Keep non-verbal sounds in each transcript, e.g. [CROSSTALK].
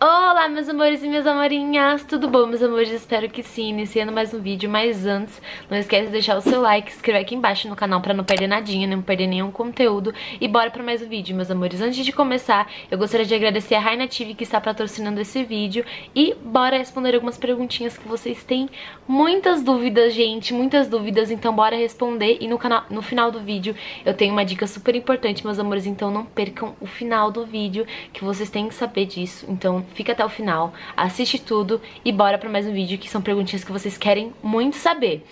Olá meus amores e minhas amorinhas, tudo bom meus amores? Espero que sim, iniciando mais um vídeo, mas antes não esquece de deixar o seu like, se inscrever aqui embaixo no canal pra não perder nadinha, não perder nenhum conteúdo. E bora pra mais um vídeo meus amores. Antes de começar, eu gostaria de agradecer a Raina TV que está patrocinando esse vídeo. E bora responder algumas perguntinhas que vocês têm. Muitas dúvidas gente, muitas dúvidas, então bora responder. E no, canal, no final do vídeo eu tenho uma dica super importante meus amores, então não percam o final do vídeo que vocês têm que saber disso, então fica até o final, assiste tudo e bora pra mais um vídeo que são perguntinhas que vocês querem muito saber.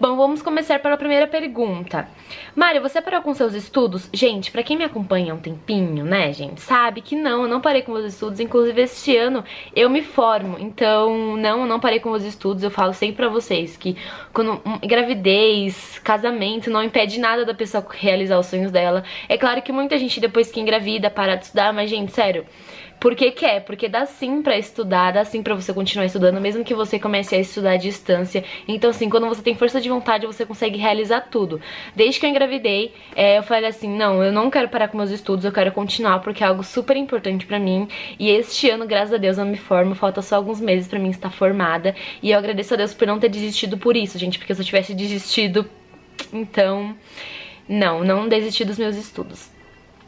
Bom, vamos começar pela primeira pergunta. Mário, você parou com seus estudos? Gente, pra quem me acompanha há um tempinho, né, gente, sabe que não, eu não parei com meus estudos. Inclusive, este ano eu me formo. Então, não, eu não parei com meus estudos. Eu falo sempre pra vocês que quando gravidez, casamento, não impede nada da pessoa realizar os sonhos dela. É claro que muita gente, depois que engravida, para de estudar, mas, gente, sério porque quer, porque dá sim pra estudar, dá sim pra você continuar estudando, mesmo que você comece a estudar à distância. Então, assim, quando você tem força de vontade, você consegue realizar tudo. Desde que eu engravidei, é, eu falei assim, não, eu não quero parar com meus estudos, eu quero continuar, porque é algo super importante pra mim. E este ano, graças a Deus, eu me formo, falta só alguns meses pra mim estar formada. E eu agradeço a Deus por não ter desistido por isso, gente, porque se eu tivesse desistido, então... Não, não desisti dos meus estudos.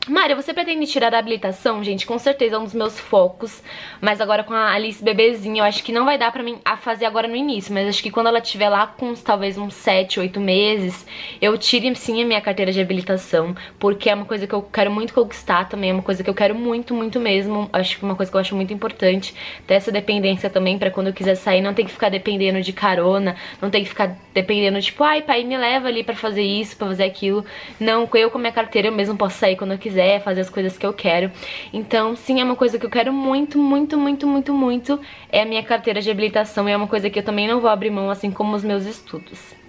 Mária, você pretende tirar a habilitação? Gente, com certeza é um dos meus focos, mas agora com a Alice bebezinha, eu acho que não vai dar pra mim a fazer agora no início, mas acho que quando ela estiver lá com talvez uns 7, 8 meses, eu tire sim a minha carteira de habilitação, porque é uma coisa que eu quero muito conquistar também, é uma coisa que eu quero muito, muito mesmo, acho que é uma coisa que eu acho muito importante, ter essa dependência também pra quando eu quiser sair, não ter que ficar dependendo de carona, não ter que ficar dependendo, tipo, ai pai, me leva ali pra fazer isso, pra fazer aquilo, não, eu com a minha carteira eu mesmo posso sair quando eu quiser, quiser, fazer as coisas que eu quero. Então, sim, é uma coisa que eu quero muito, muito, muito, muito, muito. É a minha carteira de habilitação e é uma coisa que eu também não vou abrir mão, assim como os meus estudos.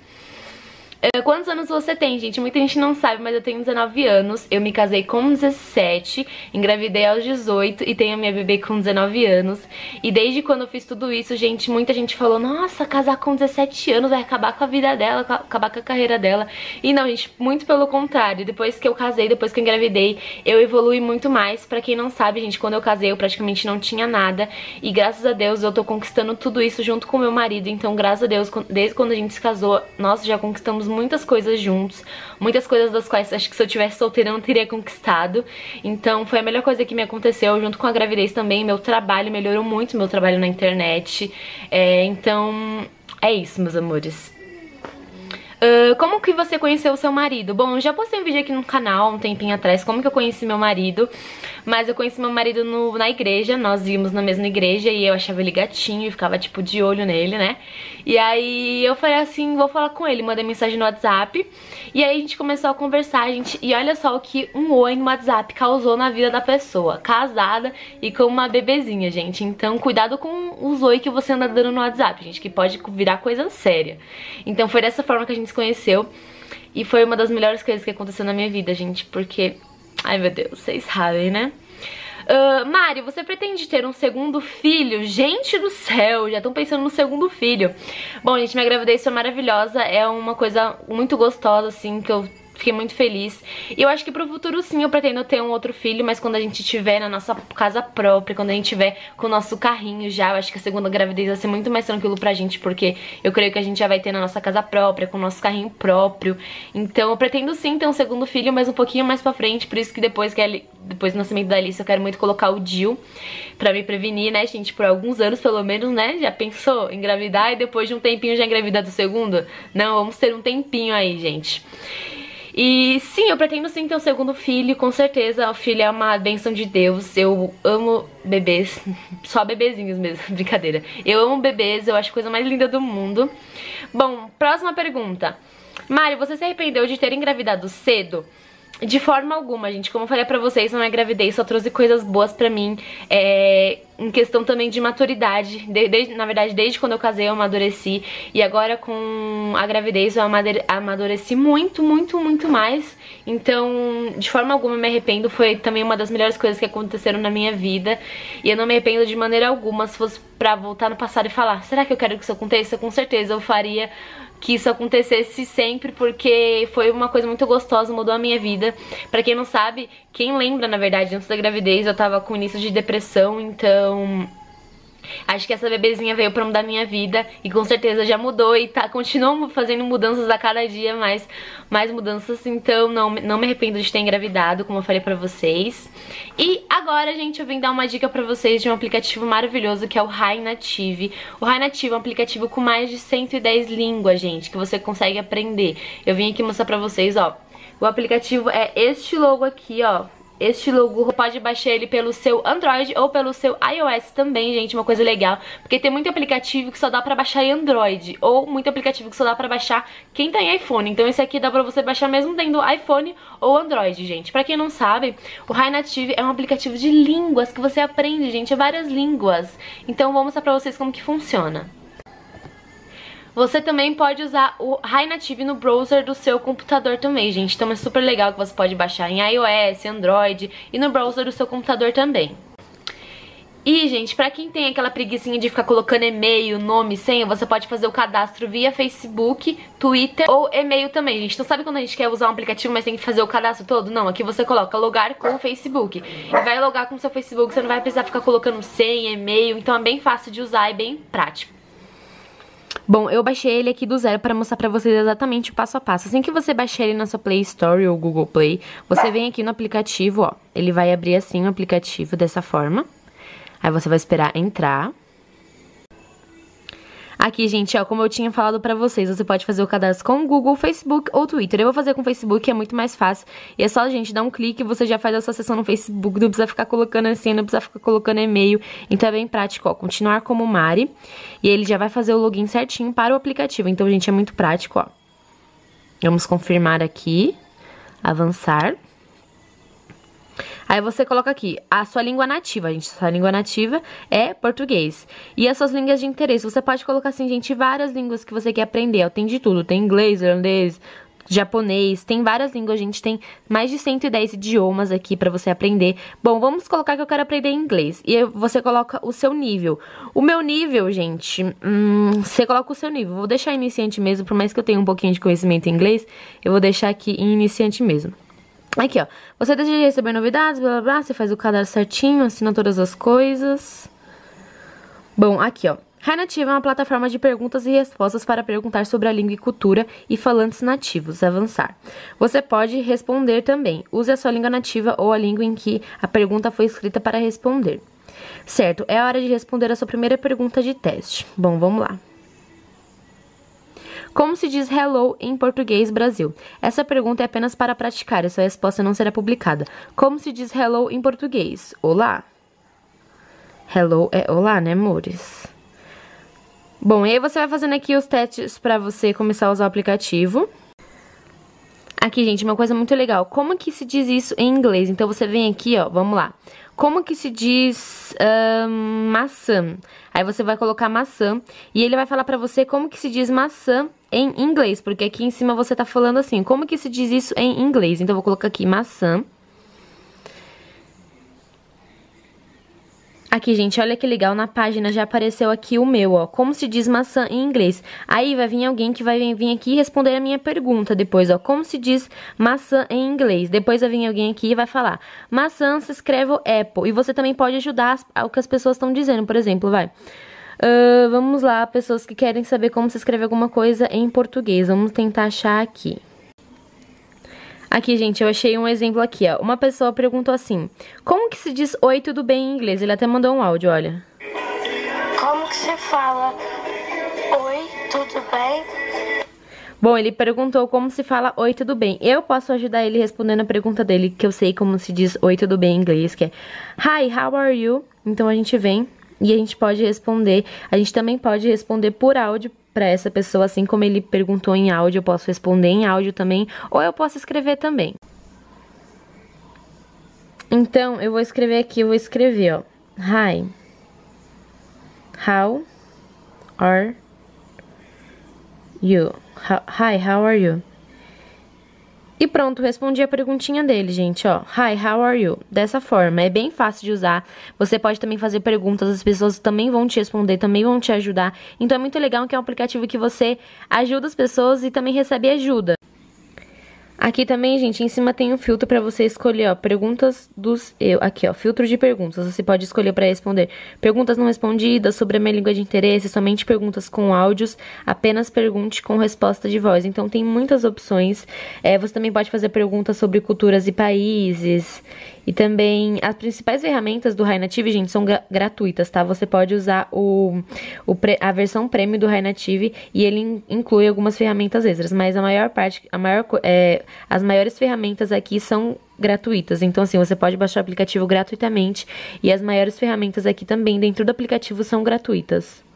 Uh, quantos anos você tem, gente? Muita gente não sabe, mas eu tenho 19 anos. Eu me casei com 17, engravidei aos 18 e tenho a minha bebê com 19 anos. E desde quando eu fiz tudo isso, gente, muita gente falou: Nossa, casar com 17 anos vai acabar com a vida dela, acabar com a carreira dela. E não, gente, muito pelo contrário. Depois que eu casei, depois que eu engravidei, eu evolui muito mais. Pra quem não sabe, gente, quando eu casei, eu praticamente não tinha nada. E graças a Deus eu tô conquistando tudo isso junto com meu marido. Então, graças a Deus, desde quando a gente se casou, nós já conquistamos muitas coisas juntos, muitas coisas das quais acho que se eu tivesse solteira eu não teria conquistado. Então foi a melhor coisa que me aconteceu, junto com a gravidez também, meu trabalho melhorou muito, meu trabalho na internet. É, então é isso, meus amores. Uh, como que você conheceu o seu marido? Bom, eu já postei um vídeo aqui no canal um tempinho atrás, como que eu conheci meu marido. Mas eu conheci meu marido no, na igreja, nós íamos na mesma igreja e eu achava ele gatinho e ficava tipo de olho nele, né? E aí eu falei assim, vou falar com ele, mandei mensagem no WhatsApp. E aí a gente começou a conversar, gente, e olha só o que um oi no WhatsApp causou na vida da pessoa. Casada e com uma bebezinha, gente. Então cuidado com os oi que você anda dando no WhatsApp, gente, que pode virar coisa séria. Então foi dessa forma que a gente se conheceu. E foi uma das melhores coisas que aconteceu na minha vida, gente, porque... Ai, meu Deus, vocês sabem, né? Uh, Mari, você pretende ter um segundo filho? Gente do céu, já estão pensando no segundo filho. Bom, gente, minha gravidez foi maravilhosa. É uma coisa muito gostosa, assim, que eu Fiquei muito feliz. E eu acho que pro futuro sim eu pretendo ter um outro filho, mas quando a gente tiver na nossa casa própria, quando a gente tiver com o nosso carrinho já, eu acho que a segunda gravidez vai ser muito mais tranquilo pra gente, porque eu creio que a gente já vai ter na nossa casa própria, com o nosso carrinho próprio. Então eu pretendo sim ter um segundo filho, mas um pouquinho mais pra frente, por isso que depois que depois do nascimento da Alice eu quero muito colocar o Jill pra me prevenir, né, gente, por alguns anos pelo menos, né? Já pensou engravidar e depois de um tempinho já engravidar do segundo? Não, vamos ter um tempinho aí, gente. E sim, eu pretendo sim ter um segundo filho, com certeza. O filho é uma benção de Deus. Eu amo bebês, [LAUGHS] só bebezinhos mesmo, [LAUGHS] brincadeira. Eu amo bebês, eu acho a coisa mais linda do mundo. Bom, próxima pergunta. Mari, você se arrependeu de ter engravidado cedo? De forma alguma, gente. Como eu falei pra vocês, não é gravidez, só trouxe coisas boas pra mim. É, em questão também de maturidade. De, de, na verdade, desde quando eu casei eu amadureci. E agora com a gravidez eu amadureci muito, muito, muito mais. Então, de forma alguma eu me arrependo. Foi também uma das melhores coisas que aconteceram na minha vida. E eu não me arrependo de maneira alguma. Se fosse pra voltar no passado e falar, será que eu quero que isso aconteça? Com certeza eu faria que isso acontecesse sempre, porque foi uma coisa muito gostosa, mudou a minha vida. Pra quem não sabe, quem lembra, na verdade, antes da gravidez, eu tava com início de depressão, então Acho que essa bebezinha veio pra mudar minha vida e com certeza já mudou e tá, continua fazendo mudanças a cada dia, mais, mais mudanças, então não, não me arrependo de ter engravidado, como eu falei pra vocês. E agora, gente, eu vim dar uma dica pra vocês de um aplicativo maravilhoso que é o High Native. O High Native é um aplicativo com mais de 110 línguas, gente, que você consegue aprender. Eu vim aqui mostrar pra vocês, ó. O aplicativo é este logo aqui, ó este logo pode baixar ele pelo seu Android ou pelo seu iOS também, gente, uma coisa legal, porque tem muito aplicativo que só dá pra baixar em Android, ou muito aplicativo que só dá pra baixar quem tem iPhone, então esse aqui dá pra você baixar mesmo tendo iPhone ou Android, gente. Pra quem não sabe, o High é um aplicativo de línguas que você aprende, gente, várias línguas, então vou mostrar pra vocês como que funciona. Você também pode usar o High Native no browser do seu computador também, gente. Então é super legal que você pode baixar em iOS, Android e no browser do seu computador também. E, gente, pra quem tem aquela preguiçinha de ficar colocando e-mail, nome, senha, você pode fazer o cadastro via Facebook, Twitter ou e-mail também, gente. Então sabe quando a gente quer usar um aplicativo, mas tem que fazer o cadastro todo? Não, aqui você coloca logar com o Facebook. Vai logar com o seu Facebook, você não vai precisar ficar colocando senha, e-mail, então é bem fácil de usar e bem prático. Bom, eu baixei ele aqui do zero para mostrar para vocês exatamente o passo a passo. Assim que você baixar ele na sua Play Store ou Google Play, você vem aqui no aplicativo, ó. Ele vai abrir assim o aplicativo dessa forma. Aí você vai esperar entrar. Aqui, gente, ó, como eu tinha falado pra vocês, você pode fazer o cadastro com o Google, Facebook ou Twitter. Eu vou fazer com o Facebook, é muito mais fácil. E é só, gente, dar um clique e você já faz a sua sessão no Facebook. Não precisa ficar colocando assim, não precisa ficar colocando e-mail. Então é bem prático, ó. Continuar como Mari. E ele já vai fazer o login certinho para o aplicativo. Então, gente, é muito prático, ó. Vamos confirmar aqui. Avançar. Aí você coloca aqui a sua língua nativa, gente. Sua língua nativa é português. E as suas línguas de interesse. Você pode colocar assim, gente, várias línguas que você quer aprender. Tem de tudo. Tem inglês, irlandês, japonês, tem várias línguas, a gente tem mais de 110 idiomas aqui para você aprender. Bom, vamos colocar que eu quero aprender inglês. E você coloca o seu nível. O meu nível, gente, hum, você coloca o seu nível. Vou deixar iniciante mesmo, por mais que eu tenha um pouquinho de conhecimento em inglês, eu vou deixar aqui em iniciante mesmo. Aqui, ó. Você deseja receber novidades, blá blá blá. Você faz o cadastro certinho, assina todas as coisas. Bom, aqui, ó. Nativa é uma plataforma de perguntas e respostas para perguntar sobre a língua e cultura e falantes nativos. Avançar. Você pode responder também. Use a sua língua nativa ou a língua em que a pergunta foi escrita para responder. Certo, é hora de responder a sua primeira pergunta de teste. Bom, vamos lá. Como se diz hello em português Brasil? Essa pergunta é apenas para praticar e sua resposta não será publicada. Como se diz hello em português? Olá. Hello é olá, né, amores? Bom, e aí você vai fazendo aqui os testes para você começar a usar o aplicativo. Aqui, gente, uma coisa muito legal. Como que se diz isso em inglês? Então, você vem aqui, ó, vamos lá. Como que se diz maçã? Aí você vai colocar maçã e ele vai falar pra você como que se diz maçã em inglês, porque aqui em cima você tá falando assim, como que se diz isso em inglês? Então eu vou colocar aqui maçã. Aqui, gente, olha que legal, na página já apareceu aqui o meu, ó, como se diz maçã em inglês. Aí vai vir alguém que vai vir aqui responder a minha pergunta depois, ó, como se diz maçã em inglês. Depois vai vir alguém aqui e vai falar, maçã se escreve apple. E você também pode ajudar o que as pessoas estão dizendo, por exemplo, vai. Uh, vamos lá, pessoas que querem saber como se escreve alguma coisa em português. Vamos tentar achar aqui. Aqui, gente, eu achei um exemplo aqui, ó. Uma pessoa perguntou assim, como que se diz oi, tudo bem em inglês? Ele até mandou um áudio, olha. Como que se fala oi, tudo bem? Bom, ele perguntou como se fala oi, tudo bem. Eu posso ajudar ele respondendo a pergunta dele, que eu sei como se diz oi, tudo bem em inglês, que é Hi, how are you? Então a gente vem e a gente pode responder. A gente também pode responder por áudio para essa pessoa, assim como ele perguntou em áudio, eu posso responder em áudio também, ou eu posso escrever também. Então, eu vou escrever aqui, eu vou escrever, ó. Hi. How are you? How, hi, how are you? E pronto, respondi a perguntinha dele, gente, ó. Hi, how are you? Dessa forma, é bem fácil de usar. Você pode também fazer perguntas, as pessoas também vão te responder, também vão te ajudar. Então é muito legal que é um aplicativo que você ajuda as pessoas e também recebe ajuda. Aqui também, gente, em cima tem um filtro para você escolher, ó, perguntas dos eu. Aqui, ó, filtro de perguntas. Você pode escolher para responder perguntas não respondidas sobre a minha língua de interesse, somente perguntas com áudios, apenas pergunte com resposta de voz. Então tem muitas opções. É, você também pode fazer perguntas sobre culturas e países. E também as principais ferramentas do Native, gente, são gratuitas, tá? Você pode usar o, o a versão premium do Native e ele inclui algumas ferramentas extras, mas a maior parte, a maior, é, as maiores ferramentas aqui são gratuitas. Então, assim, você pode baixar o aplicativo gratuitamente e as maiores ferramentas aqui também dentro do aplicativo são gratuitas.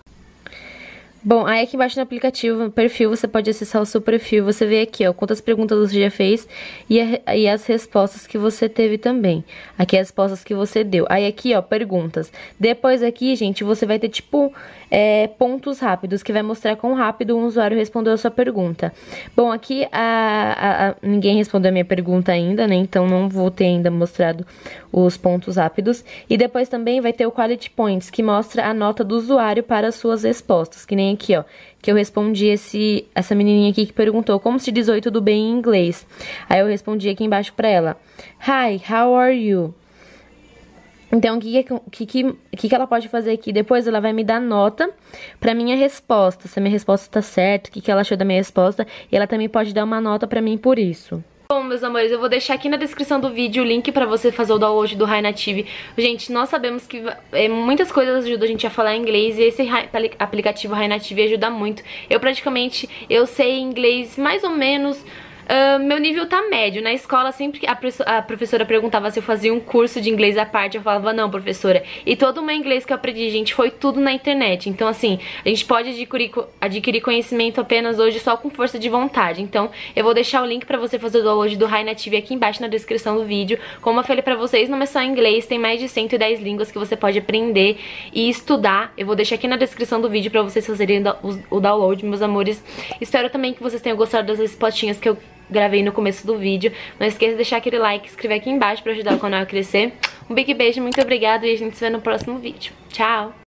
Bom, aí aqui embaixo no aplicativo, no perfil, você pode acessar o seu perfil, você vê aqui, ó, quantas perguntas você já fez e, a, e, as respostas que você teve também. Aqui as respostas que você deu. Aí aqui, ó, perguntas. Depois aqui, gente, você vai ter, tipo, é, pontos rápidos, que vai mostrar quão rápido um usuário respondeu a sua pergunta. Bom, aqui a, a, ninguém respondeu a minha pergunta ainda, né, então não vou ter ainda mostrado os pontos rápidos. E depois também vai ter o Quality Points, que mostra a nota do usuário para as suas respostas, que nem aqui, ó, que eu respondi esse, essa menininha aqui que perguntou como se diz oi, tudo bem em inglês. Aí eu respondi aqui embaixo pra ela, Hi, how are you? Então, o que, que, que, que ela pode fazer aqui? Depois ela vai me dar nota pra minha resposta, se a minha resposta tá certa, o que, que ela achou da minha resposta. E ela também pode dar uma nota pra mim por isso. Bom, meus amores, eu vou deixar aqui na descrição do vídeo o link pra você fazer o download do High Native. Gente, nós sabemos que é, muitas coisas ajudam a gente a falar inglês e esse aplicativo High Native ajuda muito. Eu praticamente, eu sei inglês mais ou menos Uh, meu nível tá médio. Na escola, sempre a, a, professora perguntava se eu fazia um curso de inglês à parte, eu falava, não, professora. E todo o meu inglês que eu aprendi, gente, foi tudo na internet. Então, assim, a gente pode adquirir, adquirir conhecimento apenas hoje só com força de vontade. Então, eu vou deixar o link pra você fazer o download do High Native aqui embaixo na descrição do vídeo. Como eu falei pra vocês, não é só inglês, tem mais de 110 línguas que você pode aprender e estudar. Eu vou deixar aqui na descrição do vídeo pra vocês fazerem o download, meus amores. Espero também que vocês tenham gostado das respostinhas que eu gravei no começo do vídeo. Não esqueça de deixar aquele like, se inscrever aqui embaixo pra ajudar o canal a crescer. Um big beijo, muito obrigado e a gente se vê no próximo vídeo. Tchau!